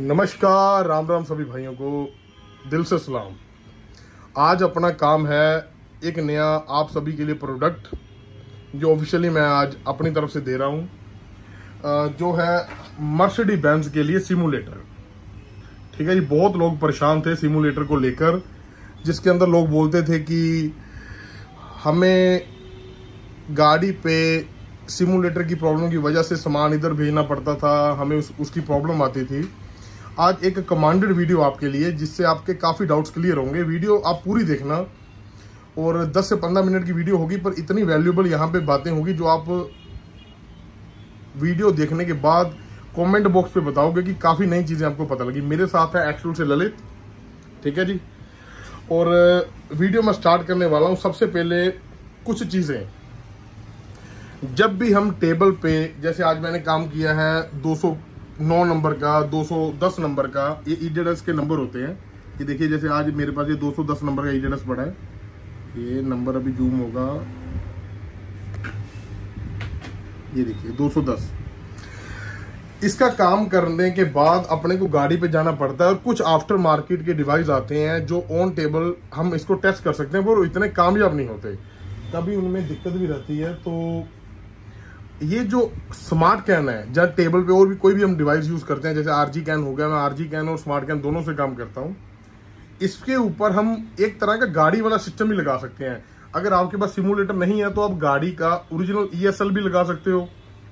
नमस्कार राम राम सभी भाइयों को दिल से सलाम। आज अपना काम है एक नया आप सभी के लिए प्रोडक्ट जो ऑफिशियली मैं आज अपनी तरफ़ से दे रहा हूँ। जो है मर्सिडी बैंस के लिए सिमुलेटर ठीक है जी बहुत लोग परेशान थे सिमुलेटर को लेकर जिसके अंदर लोग बोलते थे कि हमें गाड़ी पे सिमुलेटर की प्रॉब्लम की वजह से सामान इधर भेजना पड़ता था हमें उस, उसकी प्रॉब्लम आती थी। आज एक कमांडेड वीडियो आपके लिए, जिससे आपके काफ़ी डाउट्स क्लियर होंगे। वीडियो आप पूरी देखना, और 10 से 15 मिनट की वीडियो होगी, पर इतनी वैल्यूबल यहाँ पे बातें होगी जो आप वीडियो देखने के बाद कमेंट बॉक्स पे बताओगे कि काफ़ी नई चीज़ें आपको पता लगी। मेरे साथ है एक्चुअल से ललित, ठीक है जी? और वीडियो मैं स्टार्ट करने वाला हूँ। सबसे पहले कुछ चीज़ें। जब भी हम टेबल पे, जैसे आज मैंने काम किया है 200 नौ नंबर का 210 नंबर का, ये ईडेडस के नंबर होते हैं। ये देखिए, जैसे आज मेरे पास ये 210 नंबर का ईडेडस पड़ा है। ये नंबर अभी जूम होगा। ये देखिए 210 इसका काम करने के बाद अपने को गाड़ी पे जाना पड़ता है और कुछ आफ्टर मार्केट के डिवाइस आते हैं जो ऑन टेबल हम इसको टेस्ट कर सकते हैं, पर इतने कामयाब नहीं होते। कभी उनमें दिक्कत भी रहती है तो ये जो स्मार्ट कैन है, जब टेबल पे और भी कोई भी हम डिवाइस यूज़ करते हैं, जैसे आरजी कैन हो गया, मैं आरजी कैन और स्मार्ट कैन दोनों से काम करता हूँ, इसके ऊपर हम एक तरह का गाड़ी वाला सिस्टम भी लगा सकते हैं। अगर आपके पास सिमुलेटर नहीं है तो आप गाड़ी का ओरिजिनल ईएसएल भी लगा सकते हो,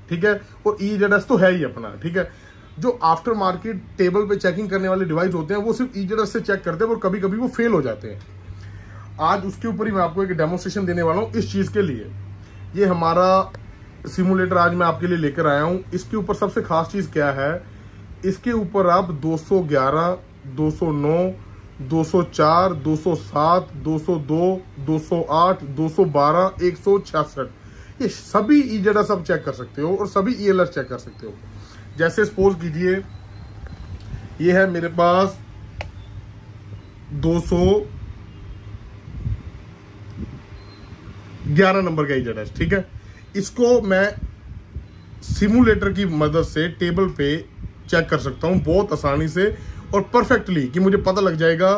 ठीक है? और ई e तो है ही अपना, ठीक है? जो आफ्टर मार्केट टेबल पे चेकिंग करने वाले डिवाइस होते हैं, वो सिर्फ़ ई e से चेक करते हैं और कभी कभी वो फेल हो जाते हैं। आज उसके ऊपर ही मैं आपको एक डेमोस्ट्रेशन देने वाला हूँ इस चीज़ के लिए। ये हमारा सिमुलेटर आज मैं आपके लिए लेकर आया हूँ। इसके ऊपर सबसे खास चीज़ क्या है? इसके ऊपर आप 211, 209, 204, 207, 202, 208, 212, 166 ये सभी ईजेडस आप चेक कर सकते हो और सभी ई चेक कर सकते हो। जैसे सपोज़ कीजिए ये है मेरे पास 211 नंबर का ईजेडस ठीक है? इसको मैं सिमुलेटर की मदद से टेबल पे चेक कर सकता हूँ बहुत आसानी से और परफेक्टली कि मुझे पता लग जाएगा।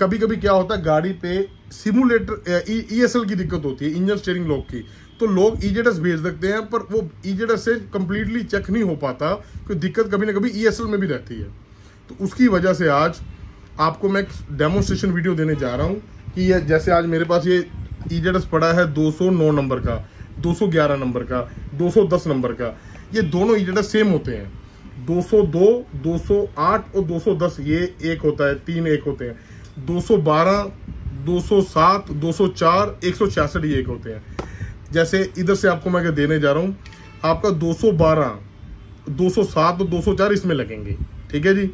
कभी कभी क्या होता है, गाड़ी पे सिमुलेटर ई ईएसएल की दिक्कत होती है इंजन स्टेयरिंग लॉक की। तो लोग ईजेडस भेज सकते हैं, पर वो ईजेडस से कंप्लीटली चेक नहीं हो पाता क्योंकि दिक्कत कभी ना कभी ईएसएल में भी रहती है। तो उसकी वजह से आज आपको मैं डेमोन्स्ट्रेशन वीडियो देने जा रहा हूँ कि ये, जैसे आज मेरे पास ये ईजेडस पड़ा है 209 नंबर का। 211 नंबर का 210 नंबर का ये दोनों ईजेडा सेम होते हैं 202, 208 और 210 ये एक होता है तीन एक होते हैं 212, 207, 204, 166 ये एक होते हैं जैसे इधर से आपको मैं देने जा रहा हूँ आपका 212, 207 और 204 इसमें लगेंगे ठीक है जी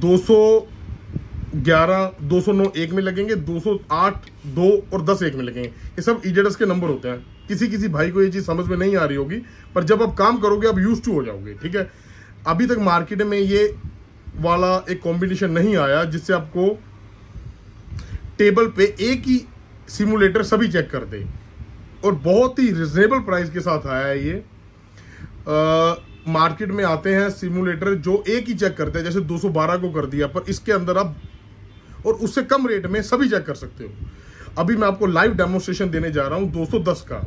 211, 209 एक में लगेंगे 208 दो और 10 एक में लगेंगे ये सब ईजेडस के नंबर होते हैं किसी किसी भाई को ये चीज़ समझ में नहीं आ रही होगी, पर जब आप काम करोगे, आप यूज़ टू हो जाओगे, ठीक है? अभी तक मार्केट में ये वाला एक कॉम्बिनेशन नहीं आया, जिससे आपको टेबल पे एक ही सिमुलेटर सभी चेक कर दे। और बहुत ही रिजनेबल प्राइस के साथ आया है ये मार्केट में आते हैं सिमुलेटर जो एक ही चेक करते हैं, जैसे 212 को कर दिया, पर इसके अंदर आप और उससे कम रेट में सभी चेक कर सकते हो। अभी मैं आपको लाइव डेमोन्स्ट्रेशन देने जा रहा हूँ 210 का।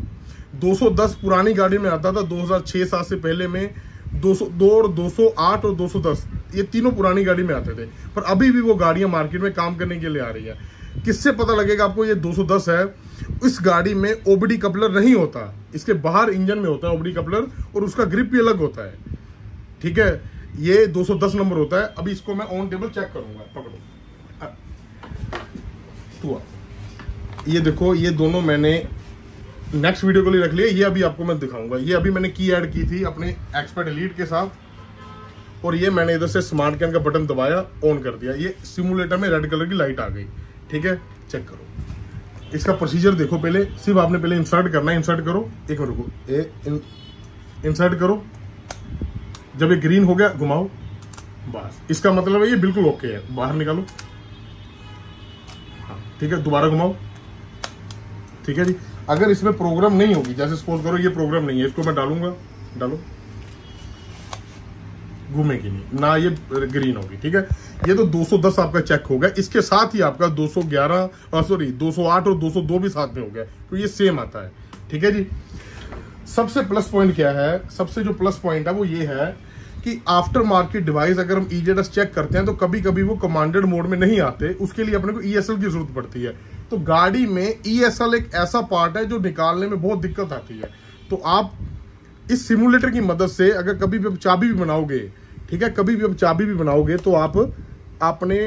210 पुरानी गाड़ी में आता था 2006 साल से पहले में। 202 और 208 और 210 ये तीनों पुरानी गाड़ी में आते थे। पर अभी भी वो गाड़ियाँ मार्केट में काम करने के लिए आ रही है। किससे पता लगेगा आपको, ये 210 है। इस गाड़ी में ओबडी कपलर नहीं होता। इसके बाहर इंजन में होता है ओबडी कपलर और उसका ग्रिप भी अलग होता है। ठीक है? ये 210 नंबर होता है। अभी इसको मैं ऑन टेबल चेक करूँगा। पकड़ो। ये देखो, ये दोनों मैंने नेक्स्ट वीडियो के लिए रख लिया ये अभी आपको मैं दिखाऊँगा। ये अभी मैंने की ऐड की थी अपने एक्सपर्ट एलीट के साथ, और ये मैंने इधर से स्मार्ट कैन का बटन दबाया ऑन कर दिया। ये सिमुलेटर में रेड कलर की लाइट आ गई, ठीक है? चेक करो। इसका प्रोसीजर देखो पहले, सिर्फ़ आपने पहले इंसर्ट करना है इंसर्ट करो। एक मिनट रुको, ए इंसर्ट करो। जब ये ग्रीन हो गया, घुमाओ। बस। इसका मतलब है ये बिल्कुल ओके है। बाहर निकालो। हाँ ठीक है, दोबारा घुमाओ। ठीक है जी? अगर इसमें प्रोग्राम नहीं होगी, जैसे सपोज़ करो ये प्रोग्राम नहीं है, इसको मैं डालूँगा, डालो। घूमेगी नहीं ना ये ग्रीन होगी, ठीक है? ये तो 210 आपका चेक हो गया, इसके साथ ही आपका 211 सॉरी 208 और 202 भी साथ में हो गया तो ये सेम आता है, ठीक है जी? सबसे प्लस पॉइंट क्या है? सबसे जो प्लस पॉइंट है वो ये है कि आफ्टर मार्केट डिवाइस अगर हम ईजेडस चेक करते हैं तो कभी कभी वो कमांडेड मोड में नहीं आते, उसके लिए अपने को ईएसएल की ज़रूरत पड़ती है। तो गाड़ी में ईएसएल एक ऐसा पार्ट है जो निकालने में बहुत दिक्कत आती है। तो आप इस सिमुलेटर की मदद से अगर कभी भी चाबी भी बनाओगे, ठीक है, कभी भी आप चाबी भी बनाओगे तो आप अपने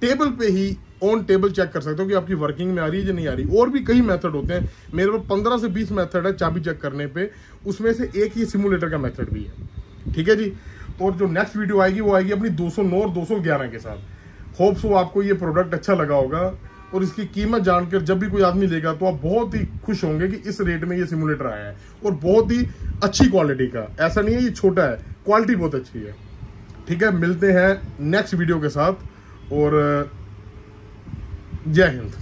टेबल पे ही ऑन टेबल चेक कर सकते हो कि आपकी वर्किंग में आ रही है या नहीं आ रही। और भी कई मेथड होते हैं। मेरे पास पंद्रह से बीस मेथड है चाबी चेक करने पे। उसमें से एक ही सिमुलेटर का मेथड भी है। ठीक है जी? और जो नेक्स्ट वीडियो आएगी, वो आएगी अपनी 209 और 211 के साथ। होप्स हो आपको ये प्रोडक्ट अच्छा लगा होगा। और इसकी कीमत जानकर जब भी कोई आदमी लेगा तो आप बहुत ही खुश होंगे कि इस रेट में ये सिमुलेटर आया है और बहुत ही अच्छी क्वालिटी का। ऐसा नहीं है, ये छोटा है। क्वालिटी बहुत अच्छी है। ठीक है, मिलते हैं नेक्स्ट वीडियो के साथ और, जय हिंद।